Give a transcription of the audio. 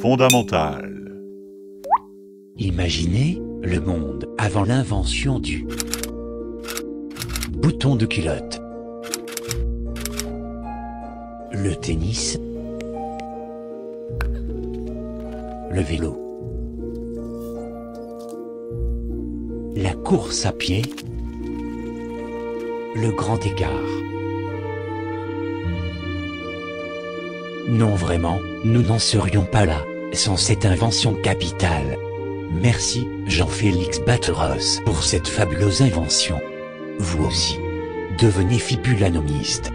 fondamentale. Imaginez le monde avant l'invention du bouton de culotte. Le tennis. Le vélo. La course à pied. Le grand écart. Non vraiment, nous n'en serions pas là, sans cette invention capitale. Merci, Jean-Félix Batteros, pour cette fabuleuse invention. Vous aussi, devenez fibulanomiste.